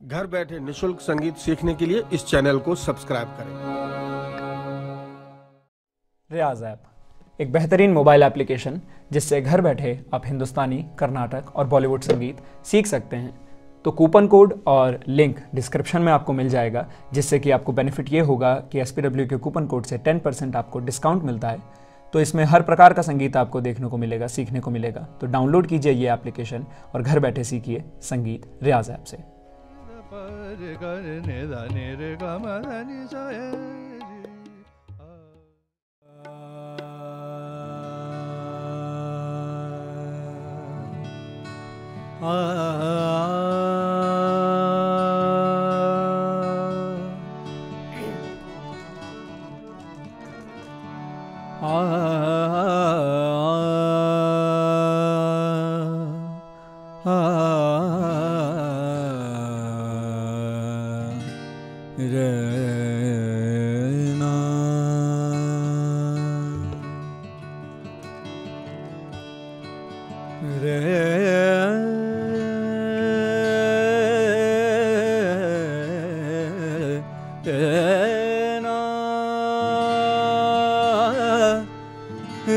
घर बैठे निशुल्क संगीत सीखने के लिए इस चैनल को सब्सक्राइब करें। रियाज ऐप, एक बेहतरीन मोबाइल एप्लीकेशन जिससे घर बैठे आप हिंदुस्तानी, कर्नाटक और बॉलीवुड संगीत सीख सकते हैं। तो कूपन कोड और लिंक डिस्क्रिप्शन में आपको मिल जाएगा, जिससे कि आपको बेनिफिट ये होगा कि एसपीडब्ल्यू के कूपन कोड से 10 परसेंट आपको डिस्काउंट मिलता है। तो इसमें हर प्रकार का संगीत आपको देखने को मिलेगा, सीखने को मिलेगा। तो डाउनलोड कीजिए ये एप्लीकेशन और घर बैठे सीखिए संगीत रियाज ऐप से। पर करने दाने रे ग म ध नि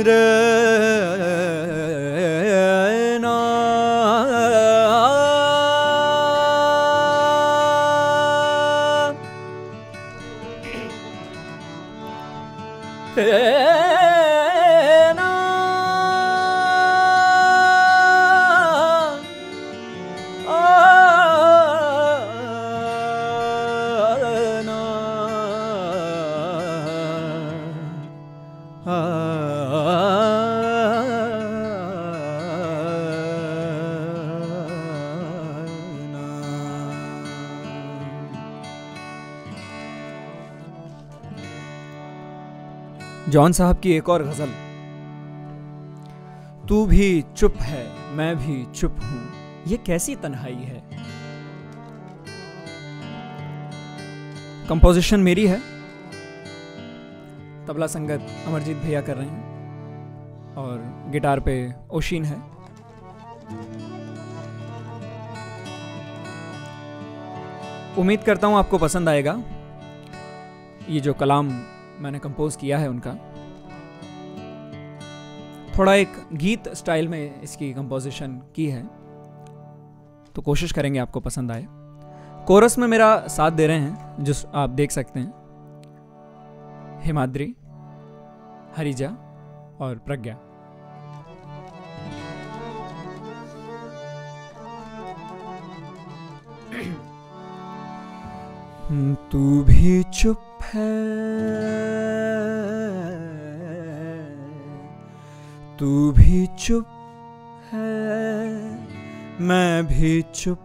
सा जॉन साहब की एक और गज़ल। तू भी चुप है, मैं भी चुप हूँ, ये कैसी तन्हाई है? कंपोजिशन मेरी है। तबला संगत अमरजीत भैया कर रहे हैं और गिटार पे ओशीन है। उम्मीद करता हूँ आपको पसंद आएगा। ये जो कलाम मैंने कंपोज किया है उनका। थोड़ा एक गीत स्टाइल में इसकी कंपोजिशन की है तो कोशिश करेंगे आपको पसंद आए। कोरस में मेरा साथ दे रहे हैं, जो आप देख सकते हैं। हिमाद्री, हरिजा और प्रज्ञा। तू भी चुप है। तू भी चुप है मैं भी चुप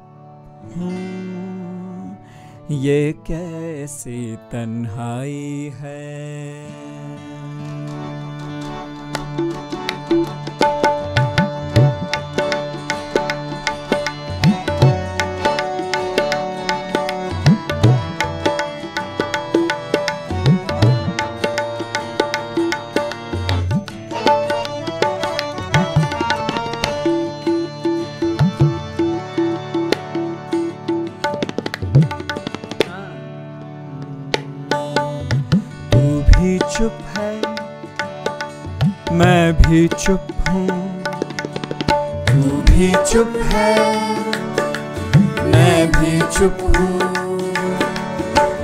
हूँ। ये कैसी तन्हाई है? भी चुप हूँ। तू भी चुप है मैं भी चुप हूँ।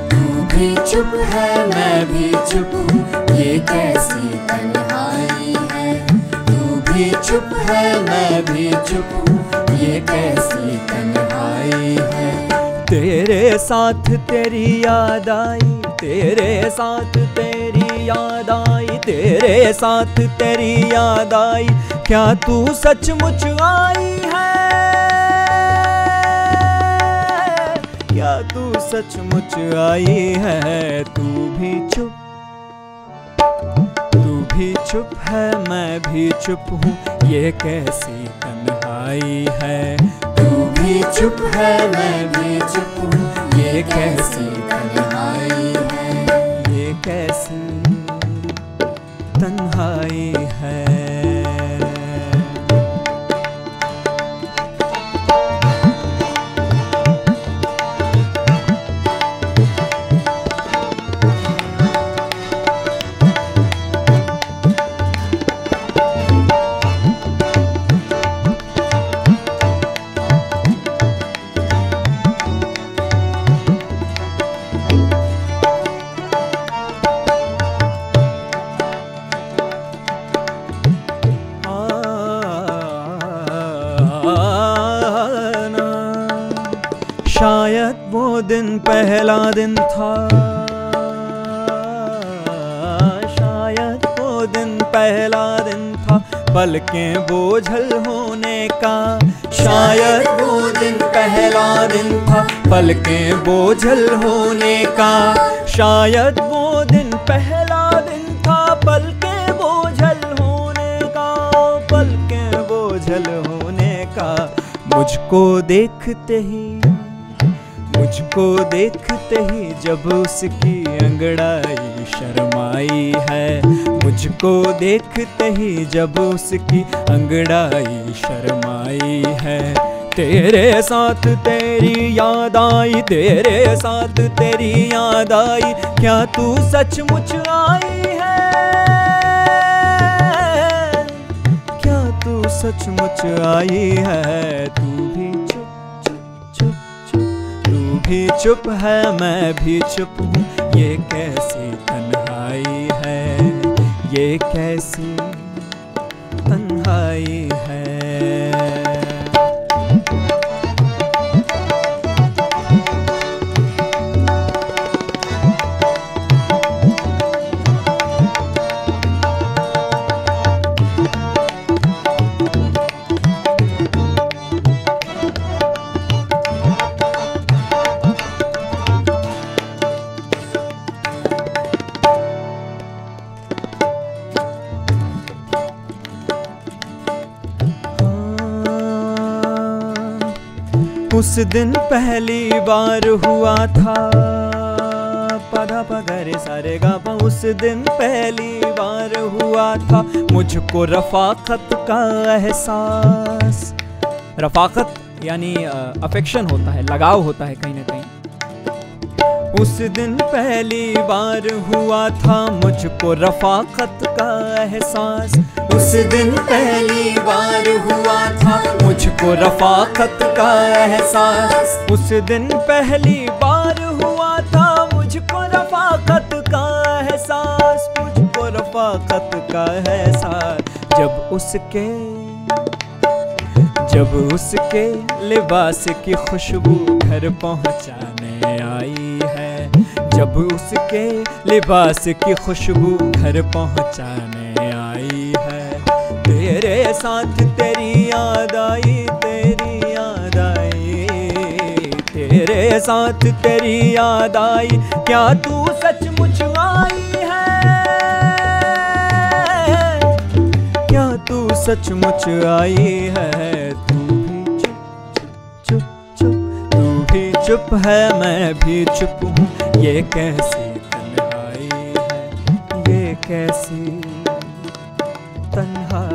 तू भी चुप है मैं भी चुप हूँ। ये कैसी तन्हाई है? तू भी चुप है मैं भी चुप हूँ। ये कैसी तन्हाई है? तेरे साथ तेरी याद आई तेरे साथ तेरी याद आई। तेरे साथ तेरी याद आई। क्या तू सचमुच आई है? क्या तू सचमुच आई है? तू भी चुप। तू भी चुप है, मैं भी चुप हूँ। ये कैसी तन्हाई है? तू भी चुप है, मैं भी चुप हूँ। ये कैसी तन्हाई है? ये कैसी तन्हाई है। दिन पहला दिन था। शायद वो दिन पहला दिन था पलकें बोझल होने का। शायद वो दिन पहला दिन था पलकें बोझल होने का। शायद वो दिन पहला दिन था पलकें बोझल होने का। पलकें बोझल होने का। मुझको देखते ही मुझको देखते ही जब उसकी अंगड़ाई शर्माई है। मुझको देखते ही जब उसकी अंगड़ाई शर्माई है। तेरे साथ तेरी याद आई, तेरे साथ तेरी याद आई, क्या तू सचमुच आई है? क्या तू सचमुच आई है? तू भी चुप है मैं भी चुप हूँ। ये कैसी तन्हाई है ये कैसी तन्हाई उस दिन पहली बार हुआ था। पदा पगरे सारे गापा उस दिन पहली बार हुआ था। मुझको रफाकत का एहसास। रफाकत यानी अफेक्शन होता है, लगाव होता है कहीं ना कहीं। उस दिन पहली बार हुआ था मुझको रफाकत का एहसास। उस दिन पहली बार हुआ था मुझको रफाकत का एहसास। उस दिन पहली बार हुआ था मुझको रफाकत का एहसास। मुझको रफाकत का एहसास। जब उसके जब उसके लिबास की खुशबू घर आई है। जब उसके लिबास की खुशबू घर पहुँचाने आई है। तेरे साथ तेरी याद आई, तेरी याद आई। तेरे साथ तेरी याद आई, क्या तू सचमुच आई है? क्या तू सचमुच आई है? चुप है मैं भी चुप हूँ। ये कैसी तन्हाई है ये कैसी तन्हाई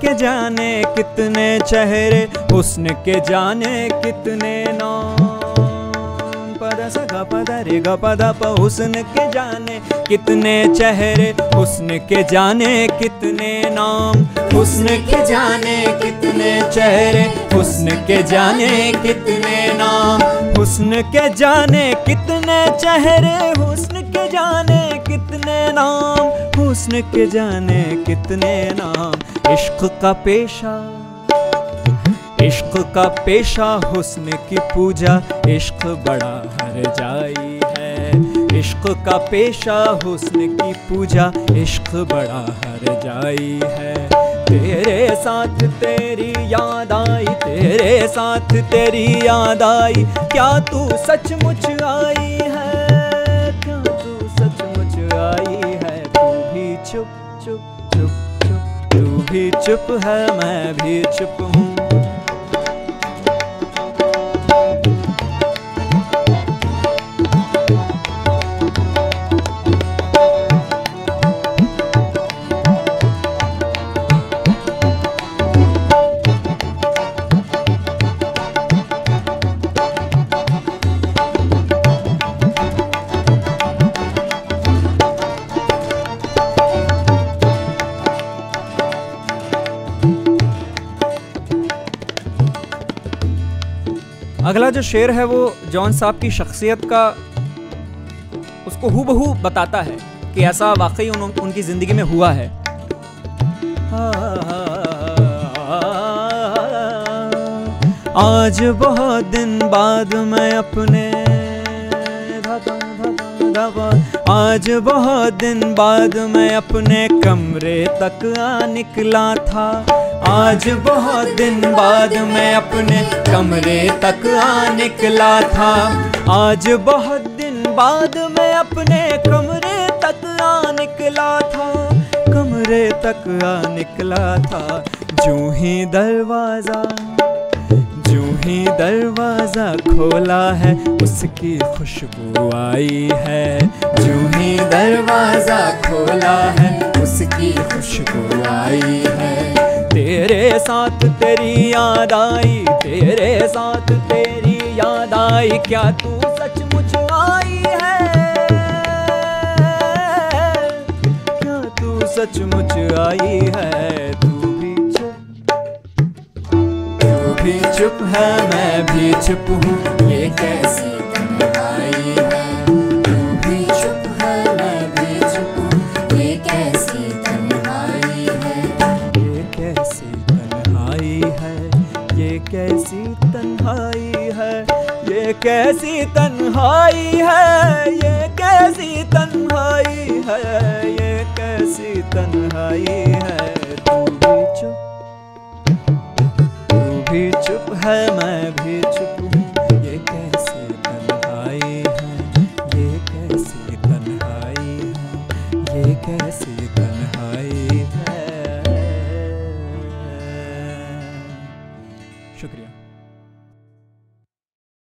के जाने कितने चेहरे, हुस्न के जाने कितने नाम। पद स ग, पद रे ग, पद प, हुस्न के जाने कितने चेहरे, हुस्न के जाने कितने नाम। हुस्न के जाने कितने चेहरे, हुस्न के जाने कितने नाम। हुस्न के जाने कितने चेहरे, हुस्न के जाने कितने नाम। हुस्न के जाने कितने नाम। इश्क का पेशा। इश्क का पेशा हुस्न की पूजा। इश्क बड़ा हर जाई है। इश्क का पेशा हुस्न की पूजा। इश्क बड़ा हर जाई है। तेरे साथ तेरी याद आई, तेरे साथ तेरी याद आई। क्या तू सचमुच आई? भी चुप है मैं भी चुप हूँ। अगला जो शेर है वो जॉन साहब की शख्सियत का उसको हूबहू बताता है कि ऐसा वाकई उन, उनकी ज़िंदगी में हुआ है। आज बहुत दिन बाद मैं अपने आज बहुत दिन बाद मैं अपने कमरे तक आ निकला था। आज बहुत दिन बाद मैं अपने कमरे तक आ निकला था। आज बहुत दिन बाद मैं अपने कमरे तक आ निकला था। कमरे तक आ निकला था। जूं ही दरवाज़ा, जूं ही दरवाज़ा खोला है, उसकी खुशबू आई है। जूं ही दरवाज़ा खोला है, उसकी खुशबू आई है। तेरे साथ तेरी याद आई, तेरे साथ तेरी याद आई, क्या तू सचमुच आई है? क्या तू सचमुच आई है? तू भी चुप। तू भी चुप है, मैं भी चुप हूँ, ये कैसी कैसी तन्हाई है? ये कैसी तन्हाई है? ये कैसी तन्हाई है? तू भी चुप, तू भी चुप है, मैं भी चुप हूँ।